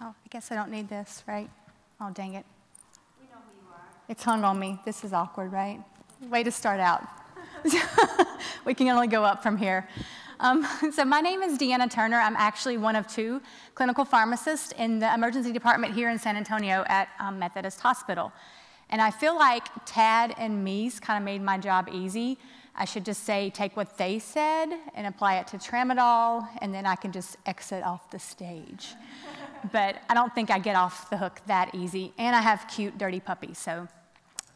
Oh, I guess I don't need this, right? Oh, dang it. We know who you are. It's hung on me. This is awkward, right? Way to start out. we can only go up from here. Um, so my name is Deanna Turner. I'm actually one of two clinical pharmacists in the emergency department here in San Antonio at um, Methodist Hospital. And I feel like Tad and Mies kind of made my job easy. I should just say, take what they said and apply it to tramadol, and then I can just exit off the stage. but I don't think I get off the hook that easy. And I have cute, dirty puppies, so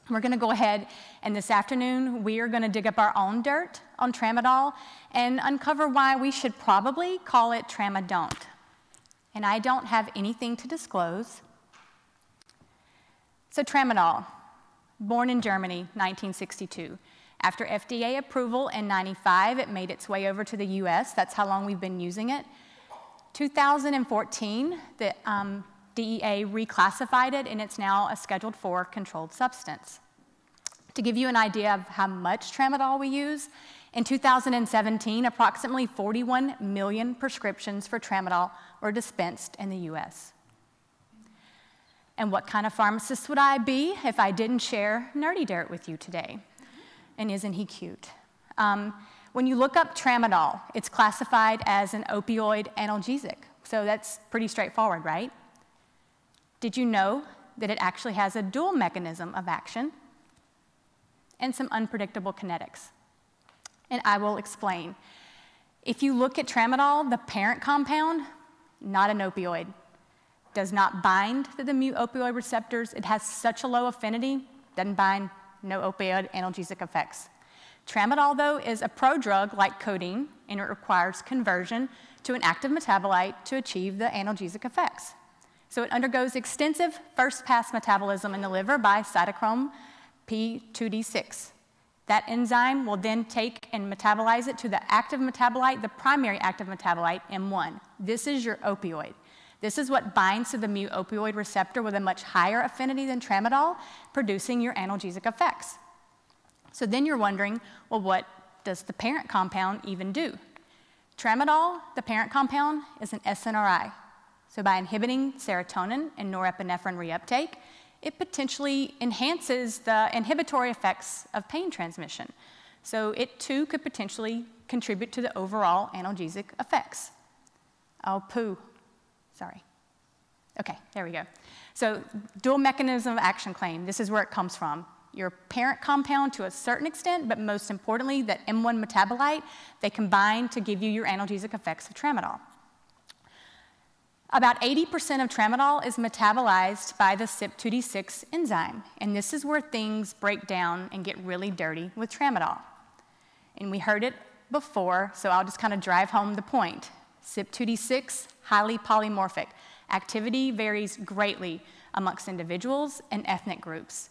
we're going to go ahead and this afternoon we are going to dig up our own dirt on tramadol and uncover why we should probably call it tramadont. And I don't have anything to disclose. So tramadol, born in Germany, 1962. After FDA approval in 95, it made its way over to the US. That's how long we've been using it. 2014, the um, DEA reclassified it, and it's now a Scheduled 4 controlled substance. To give you an idea of how much tramadol we use, in 2017, approximately 41 million prescriptions for tramadol were dispensed in the US. And what kind of pharmacist would I be if I didn't share nerdy dirt with you today? And isn't he cute? Um, when you look up tramadol, it's classified as an opioid analgesic. So that's pretty straightforward, right? Did you know that it actually has a dual mechanism of action and some unpredictable kinetics? And I will explain. If you look at tramadol, the parent compound, not an opioid, does not bind to the mu opioid receptors. It has such a low affinity, doesn't bind, no opioid analgesic effects. Tramadol, though, is a prodrug like codeine, and it requires conversion to an active metabolite to achieve the analgesic effects. So it undergoes extensive first pass metabolism in the liver by cytochrome P2D6. That enzyme will then take and metabolize it to the active metabolite, the primary active metabolite, M1. This is your opioid. This is what binds to the mu opioid receptor with a much higher affinity than tramadol, producing your analgesic effects. So then you're wondering, well, what does the parent compound even do? Tramadol, the parent compound, is an SNRI. So by inhibiting serotonin and norepinephrine reuptake, it potentially enhances the inhibitory effects of pain transmission. So it too could potentially contribute to the overall analgesic effects. Oh, poo. Sorry. Okay, there we go. So dual mechanism of action claim, this is where it comes from. Your parent compound to a certain extent, but most importantly, that M1 metabolite, they combine to give you your analgesic effects of tramadol. About 80% of tramadol is metabolized by the CYP2D6 enzyme, and this is where things break down and get really dirty with tramadol. And we heard it before, so I'll just kind of drive home the point. CYP2D6, highly polymorphic. Activity varies greatly amongst individuals and ethnic groups.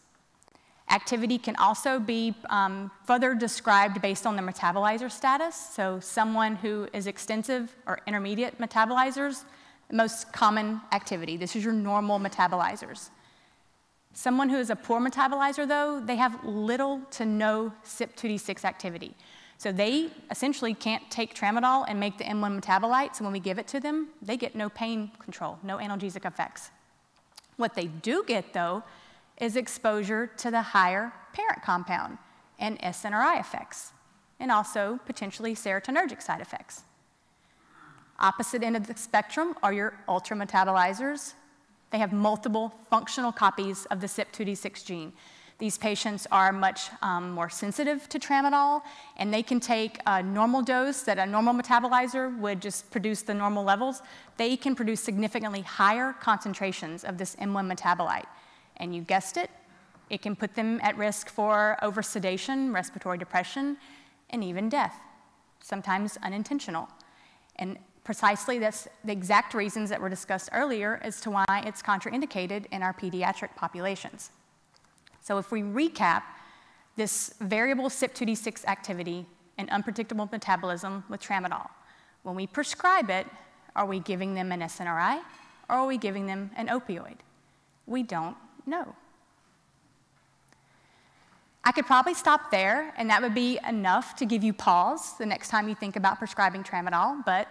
Activity can also be um, further described based on the metabolizer status. So someone who is extensive or intermediate metabolizers, most common activity. This is your normal metabolizers. Someone who is a poor metabolizer, though, they have little to no CYP2D6 activity. So they essentially can't take tramadol and make the M1 metabolite, so when we give it to them, they get no pain control, no analgesic effects. What they do get, though, is exposure to the higher parent compound and SNRI effects, and also potentially serotonergic side effects. Opposite end of the spectrum are your ultra metabolizers. They have multiple functional copies of the CYP2D6 gene. These patients are much um, more sensitive to tramadol, and they can take a normal dose that a normal metabolizer would just produce the normal levels. They can produce significantly higher concentrations of this M1 metabolite. And you guessed it, it can put them at risk for oversedation, respiratory depression, and even death, sometimes unintentional. And precisely that's the exact reasons that were discussed earlier as to why it's contraindicated in our pediatric populations. So if we recap this variable CYP2D6 activity and unpredictable metabolism with tramadol, when we prescribe it, are we giving them an SNRI or are we giving them an opioid? We don't know. I could probably stop there, and that would be enough to give you pause the next time you think about prescribing tramadol, but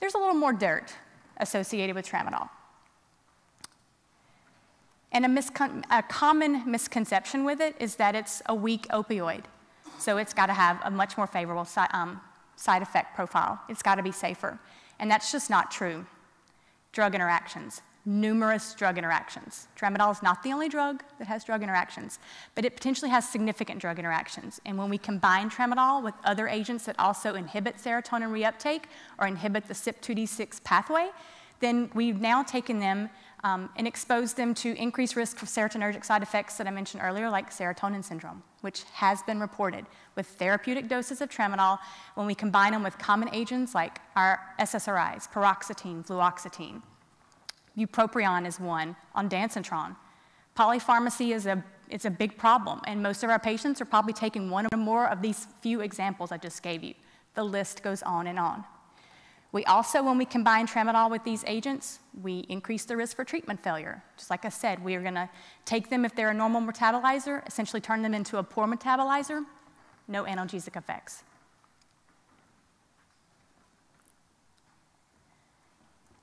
there's a little more dirt associated with tramadol. And a, a common misconception with it is that it's a weak opioid. So it's got to have a much more favorable si- um, side effect profile. It's got to be safer. And that's just not true. Drug interactions, numerous drug interactions. Tramadol is not the only drug that has drug interactions, but it potentially has significant drug interactions. And when we combine tramadol with other agents that also inhibit serotonin reuptake or inhibit the CYP2D6 pathway, then we've now taken them um, and expose them to increased risk of serotonergic side effects that I mentioned earlier, like serotonin syndrome, which has been reported with therapeutic doses of tramadol when we combine them with common agents like our SSRIs, paroxetine, fluoxetine. Bupropion is one, on ondansetron. Polypharmacy is a, it's a big problem, and most of our patients are probably taking one or more of these few examples I just gave you. The list goes on and on. We also, when we combine tramadol with these agents, we increase the risk for treatment failure. Just like I said, we are going to take them if they're a normal metabolizer, essentially turn them into a poor metabolizer, no analgesic effects.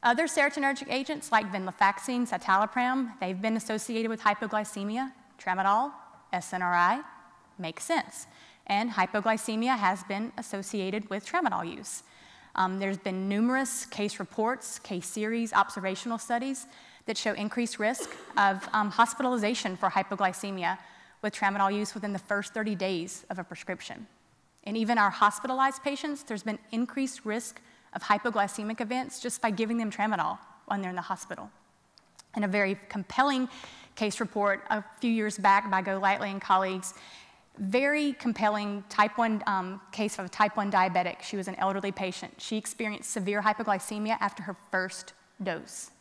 Other serotonergic agents like venlafaxine, citalopram, they've been associated with hypoglycemia. Tramadol, SNRI, makes sense. And hypoglycemia has been associated with tramadol use. Um, there's been numerous case reports, case series, observational studies that show increased risk of um, hospitalization for hypoglycemia with tramadol use within the first 30 days of a prescription. And even our hospitalized patients, there's been increased risk of hypoglycemic events just by giving them tramadol when they're in the hospital. And a very compelling case report a few years back by Golightly and colleagues very compelling type 1 um, case of a type 1 diabetic. She was an elderly patient. She experienced severe hypoglycemia after her first dose.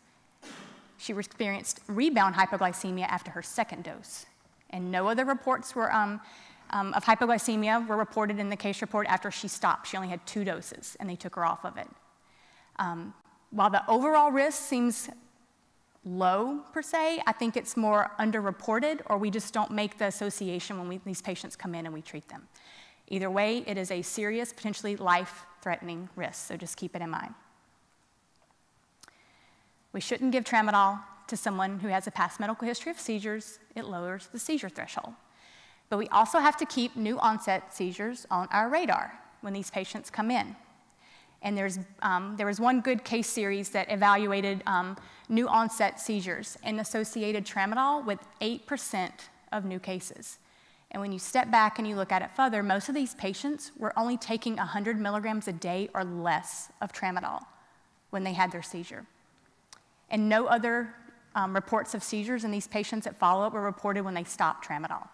She experienced rebound hypoglycemia after her second dose. And no other reports were, um, um, of hypoglycemia were reported in the case report after she stopped. She only had two doses, and they took her off of it. Um, while the overall risk seems low per se. I think it's more underreported, or we just don't make the association when we, these patients come in and we treat them. Either way, it is a serious, potentially life threatening risk, so just keep it in mind. We shouldn't give tramadol to someone who has a past medical history of seizures, it lowers the seizure threshold. But we also have to keep new onset seizures on our radar when these patients come in. And there's, um, there was one good case series that evaluated um, new onset seizures and associated tramadol with 8% of new cases. And when you step back and you look at it further, most of these patients were only taking 100 milligrams a day or less of tramadol when they had their seizure. And no other um, reports of seizures in these patients at follow up were reported when they stopped tramadol.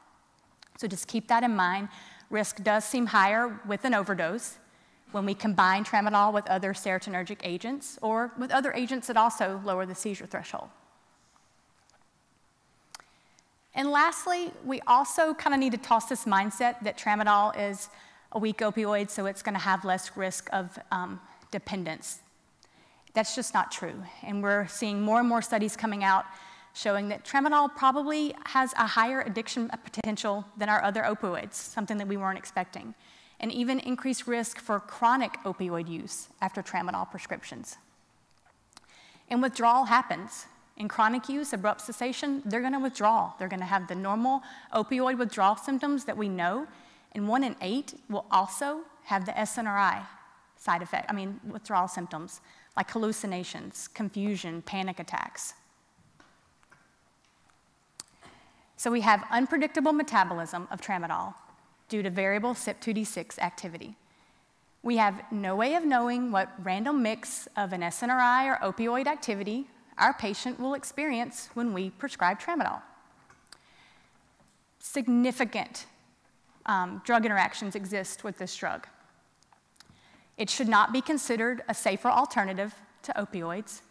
So just keep that in mind. Risk does seem higher with an overdose, when we combine tramadol with other serotonergic agents or with other agents that also lower the seizure threshold. And lastly, we also kind of need to toss this mindset that tramadol is a weak opioid, so it's going to have less risk of um, dependence. That's just not true. And we're seeing more and more studies coming out showing that tramadol probably has a higher addiction potential than our other opioids, something that we weren't expecting and even increased risk for chronic opioid use after tramadol prescriptions. And withdrawal happens. In chronic use, abrupt cessation, they're going to withdraw. They're going to have the normal opioid withdrawal symptoms that we know, and one in eight will also have the SNRI side effect, I mean, withdrawal symptoms like hallucinations, confusion, panic attacks. So we have unpredictable metabolism of tramadol, due to variable CYP2D6 activity. We have no way of knowing what random mix of an SNRI or opioid activity our patient will experience when we prescribe tramadol. Significant um, drug interactions exist with this drug. It should not be considered a safer alternative to opioids.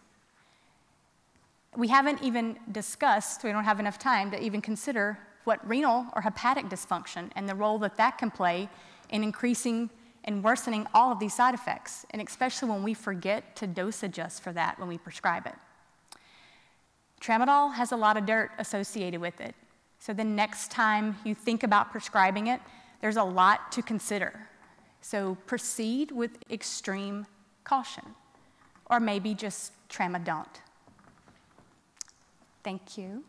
We haven't even discussed, we don't have enough time to even consider what renal or hepatic dysfunction and the role that that can play in increasing and worsening all of these side effects, and especially when we forget to dose adjust for that when we prescribe it. Tramadol has a lot of dirt associated with it, so the next time you think about prescribing it, there's a lot to consider. So proceed with extreme caution, or maybe just tramadont. Thank you.